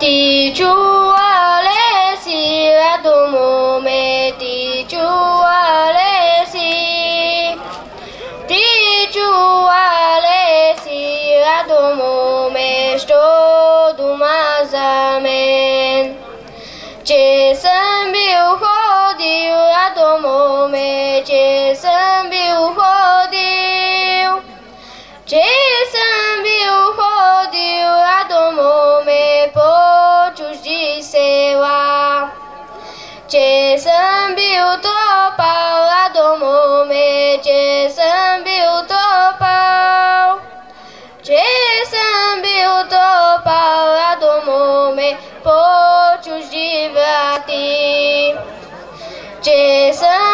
Dijuale silatumu me dijuale si Dijuale silatumu me estudo mas amém Te sambiu rodil atomu me te sambiu rodil Te ce sambiu to pau do domul me sambiu to pau ce sambiu to pau la domul me os divati ce sambiu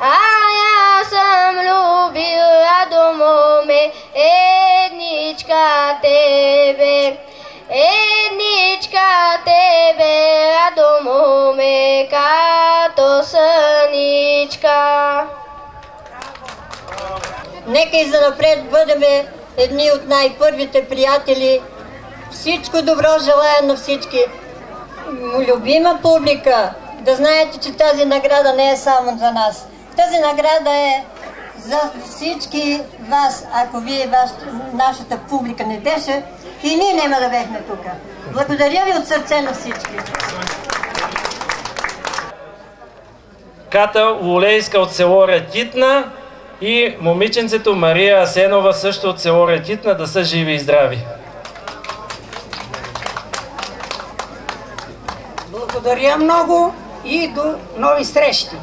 A ja sam ljubio adomo me Ednička tebe Ednička tebe adomo me Като съничка Нека и за напред бъдем едни от най-първите приятели. Всичко добро желая на всички. Любима публика, да знаете, че тази награда не е само за нас. Тази награда е за всички вас. Ако вие, ваш, нашата публика не беше, и ние няма да бехме тук. Благодаря ви от сърце на всички. Ката Лолейска от село Ретитна и момиченцето Мария Асенова също от село Ретитна да са живи и здрави. Благодаря много и до нови срещи!